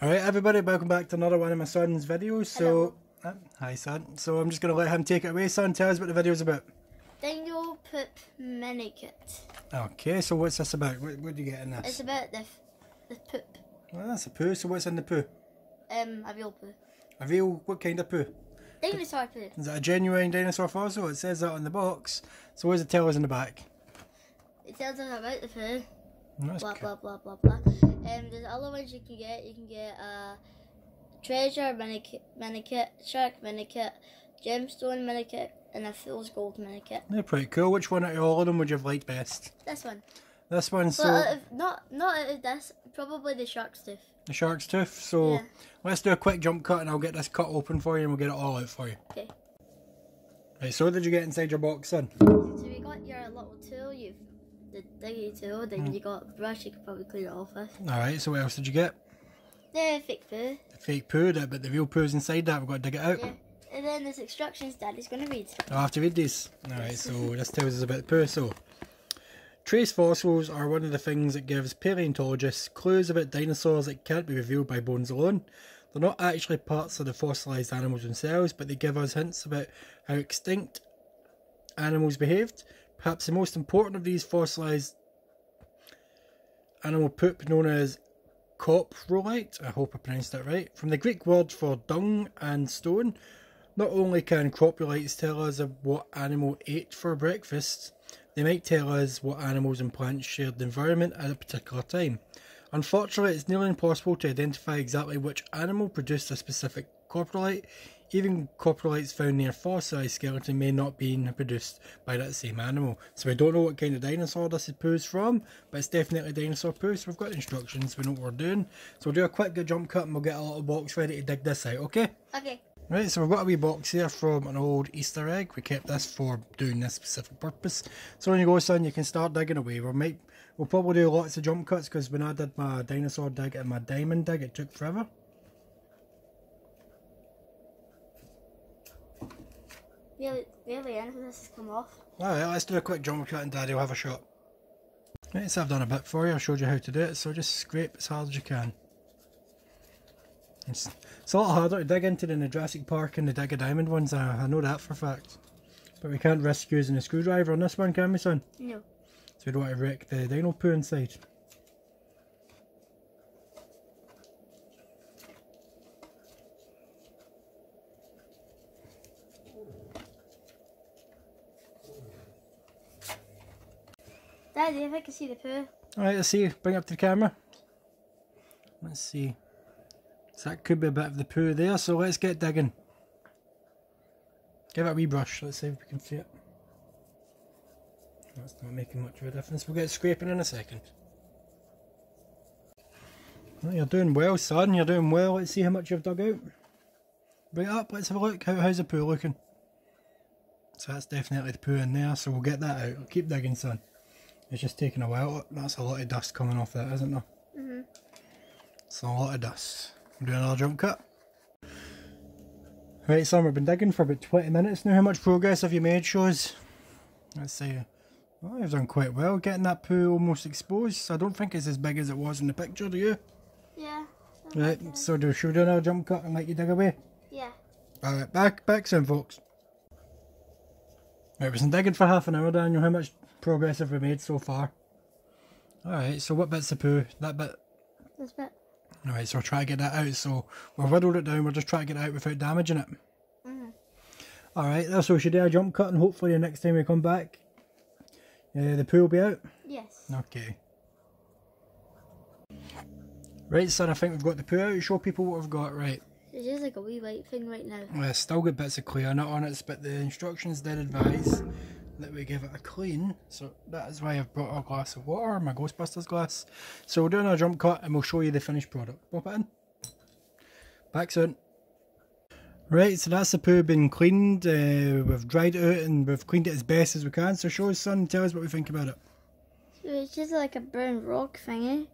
Alright everybody, welcome back to another one of my son's videos. So, uh, hi son. So I'm just going to let him take it away son. Tell us what the video's about. Dino Poop Mini Kit. Okay, so what's this about? What, what do you get in this? It's about the, the poop. Well, that's a poo, so what's in the poo? Um, a real poo. A real, what kind of poo? Dinosaur poo. Is that a genuine dinosaur fossil? It says that on the box. So what does it tell us in the back? It tells us about the poo. That's Blah cool. blah blah blah blah. Um, there's other ones you can get. You can get a treasure mini kit, mini kit, shark mini kit, gemstone mini kit, and a fool's gold mini kit. They're pretty cool. Which one out of all of them would you have liked best? This one. This one, so Well, not not out of this, probably the shark's tooth. the shark's tooth. So Yeah. let's do a quick jump cut and I'll get this cut open for you and we'll get it all out for you. Okay. Right, so what did you get inside your box son? So we got your little tool. You've the diggy tool. Then Hmm. you got a brush. You could probably clean it off with. Alright, so what else did you get? The fake poo. The fake poo, that- but the real poo's inside that. We've got to dig it out. Yeah. And then there's instructions Daddy's gonna read. I'll have to read these. Alright, so this tells us about the poo. So, trace fossils are one of the things that gives paleontologists clues about dinosaurs that can't be revealed by bones alone. They're not actually parts of the fossilised animals themselves, but they give us hints about how extinct animals behaved. Perhaps the most important of these fossilised animal poop, known as coprolite, I hope I pronounced that right, from the Greek word for dung and stone, not only can coprolites tell us of what animal ate for breakfast, they might tell us what animals and plants shared the environment at a particular time. Unfortunately, it's nearly impossible to identify exactly which animal produced a specific coprolite. Even coprolites found near fossilized skeleton may not be produced by that same animal. So we don't know what kind of dinosaur this is poo's from, but it's definitely dinosaur poo, so we've got instructions, we know what we're doing. So we'll do a quick jump cut and we'll get a little box ready to dig this out, okay? Okay. Right, so we've got a wee box here from an old Easter egg. We kept this for doing this specific purpose. So when you go, son, you can start digging away. We might, we'll probably do lots of jump cuts because when I did my dinosaur dig and my diamond dig, it took forever. Really, really, anything this has come off. Alright, let's do a quick jump cut and Daddy will have a shot. Right, so I've done a bit for you. I showed you how to do it. So just scrape as hard as you can. It's, it's a lot harder to dig into than the Jurassic Park and the Dig a Diamond ones. I, I know that for a fact. But we can't risk using a screwdriver on this one, can we, son? No. So we don't want to wreck the dino poo inside. Daddy, if I can see the poo. Alright, let's see. Bring it up to the camera. Let's see. So that could be a bit of the poo there, so let's get digging. Give it a wee brush, let's see if we can see it. That's not making much of a difference. We'll get scraping in a second. Well, you're doing well, son. You're doing well. Let's see how much you've dug out. Bring it up. Let's have a look. How, how's the poo looking? So that's definitely the poo in there. So we'll get that out. Keep digging, son. It's just taking a while. That's a lot of dust coming off that, isn't there? Mhm. It's a lot of dust. I'm doing another jump cut. Right, son, we've been digging for about 20 minutes now. How much progress have you made, shows? Let's see. Well, you've done quite well getting that poo almost exposed. I don't think it's as big as it was in the picture, do you? Yeah. Right, so do, should we do another jump cut and let you dig away? Yeah. Alright, back, back soon, folks. Right, we've been digging for half an hour, Daniel. How much progress have we made so far? Alright, so what bit's the poo? That bit? This bit. Alright, so I'll try to get that out. So we've whittled it down, we're just trying to get it out without damaging it. Mhm. Alright, so we should do a jump cut and hopefully the next time we come back, uh, the pool will be out. Yes. Okay. Right, son, I think we've got the poo out. Show people what we've got, right. It's just like a wee white thing right now. Uh, still got bits of clear nut on it, but the instructions did advise that we give it a clean. So that is why I've brought a glass of water, my Ghostbusters glass. So we're doing a jump cut and we'll show you the finished product. Pop it in. Back soon. Right, so that's the poo been cleaned. Uh, we've dried it out and we've cleaned it as best as we can. So show us, son, tell us what we think about it. So it's just like a brown rock thingy.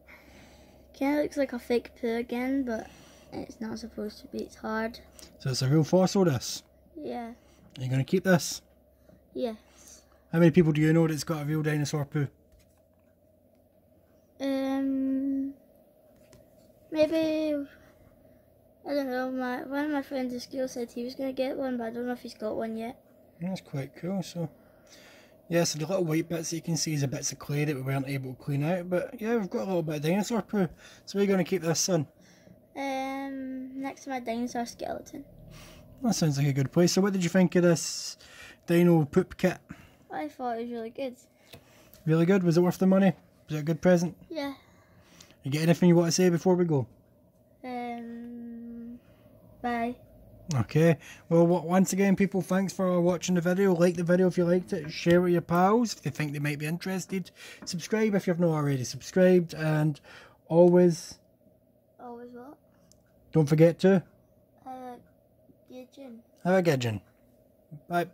Kind of looks like a fake poo again, but it's not supposed to be. It's hard. So it's a real fossil, this. Yeah. Are you going to keep this? Yes. How many people do you know that's got a real dinosaur poo? Um. Maybe. I don't know. My one of my friends at school said he was gonna get one, but I don't know if he's got one yet. That's quite cool. So, yeah, so the little white bits that you can see is a bits of clay that we weren't able to clean out. But yeah, we've got a little bit of dinosaur poo. So we're going to keep this, son. Um, next to my dinosaur skeleton. That sounds like a good place. So, what did you think of this dino poop kit? I thought it was really good. Really good. Was it worth the money? Was it a good present? Yeah. You get anything you want to say before we go? Um. Bye. Okay. Well, once again, people, thanks for watching the video. Like the video if you liked it. Share with your pals if they think they might be interested. Subscribe if you've not already subscribed. And always, Always what? don't forget to Uh, Gidgeon. have a good one. Bye.